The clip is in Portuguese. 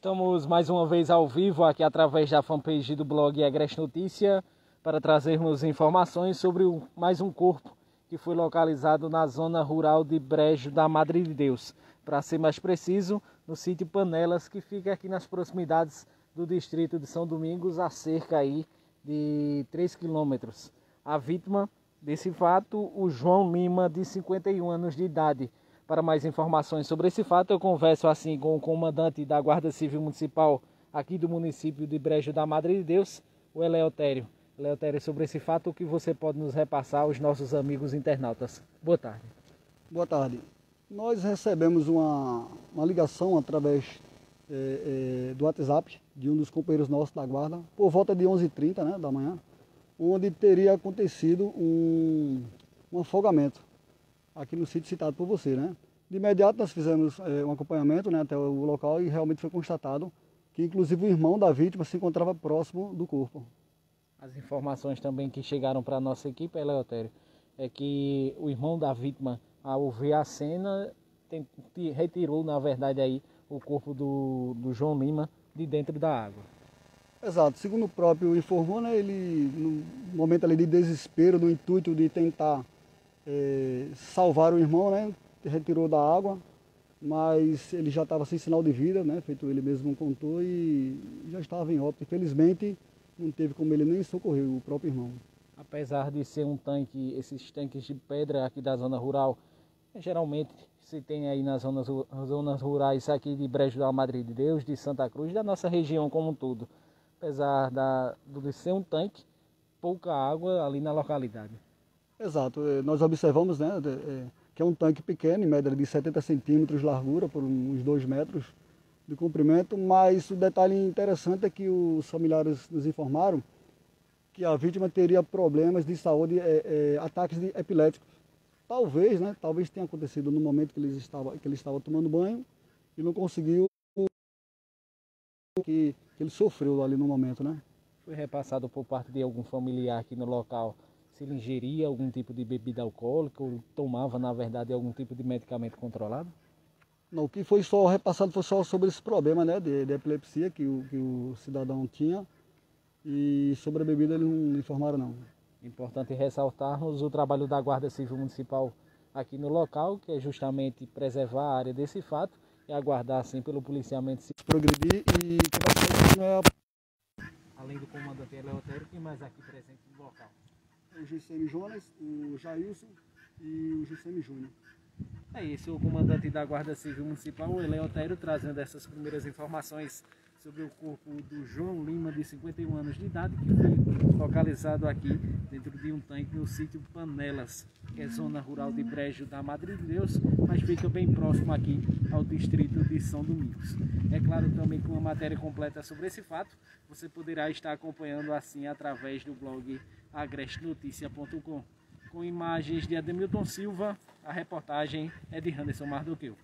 Estamos mais uma vez ao vivo aqui através da fanpage do blog Agreste Notícia para trazermos informações sobre mais um corpo que foi localizado na zona rural de Brejo da Madre de Deus. Para ser mais preciso, no sítio Panelas, que fica aqui nas proximidades do distrito de São Domingos, a cerca aí de 3 quilômetros. A vítima desse fato, o João Lima, de 51 anos de idade. Para mais informações sobre esse fato, eu converso assim com o comandante da Guarda Civil Municipal aqui do município de Brejo da Madre de Deus, o Eleotério. Eleotério, sobre esse fato, o que você pode nos repassar aos nossos amigos internautas? Boa tarde. Boa tarde. Nós recebemos uma, uma ligação através é, é, do WhatsApp de um dos companheiros nossos da guarda, por volta de 11h30 né, da manhã, onde teria acontecido um, um afogamento aqui no sítio citado por você. Né? De imediato nós fizemos é, um acompanhamento né, até o local e realmente foi constatado que inclusive o irmão da vítima se encontrava próximo do corpo. As informações também que chegaram para a nossa equipe, Eleotério, é que o irmão da vítima, ao ver a cena, tem, retirou, na verdade, aí o corpo do, do João Lima de dentro da água. Exato, segundo o próprio informou, né, ele no momento ali de desespero, no intuito de tentar é, salvar o irmão, né, retirou da água, mas ele já estava sem sinal de vida, né, feito ele mesmo contou, e já estava em óbito. Infelizmente, não teve como ele nem socorrer o próprio irmão. Apesar de ser um tanque, esses tanques de pedra aqui da zona rural, geralmente se tem aí nas zonas, zonas rurais aqui de Brejo da Madre de Deus, de Santa Cruz, da nossa região como um todo. Apesar da, de ser um tanque, pouca água ali na localidade. Exato, é, nós observamos né, é, que é um tanque pequeno, em média de 70 centímetros de largura, por uns 2 metros de comprimento, mas o detalhe interessante é que os familiares nos informaram que a vítima teria problemas de saúde, é, é, ataques de epiléticos Talvez, né? Talvez tenha acontecido no momento que ele estava, que ele estava tomando banho e não conseguiu que, que ele sofreu ali no momento, né? Foi repassado por parte de algum familiar aqui no local se ele ingeria algum tipo de bebida alcoólica ou tomava, na verdade, algum tipo de medicamento controlado? Não, o que foi só repassado foi só sobre esse problema né, de, de epilepsia que o, que o cidadão tinha e sobre a bebida eles não informaram não. Importante ressaltarmos o trabalho da Guarda Civil Municipal aqui no local, que é justamente preservar a área desse fato e aguardar assim pelo policiamento se progredir e que não é Além do comandante Eleotério, quem mais aqui presente no local? O GCM Jonas, o Jailson e o GCM Júnior. É isso, o comandante da Guarda Civil Municipal, o Eleotério, trazendo essas primeiras informações sobre o corpo do João Lima, de 51 anos de idade, que foi localizado aqui dentro de um tanque no sítio Panelas, que é zona rural de Brejo da Madre de Deus, mas fica bem próximo aqui ao distrito de São Domingos. É claro também com uma matéria completa sobre esse fato, você poderá estar acompanhando assim através do blog agrestenoticia.com. Com imagens de Ademilton Silva, a reportagem é de Anderson Mardoqueu.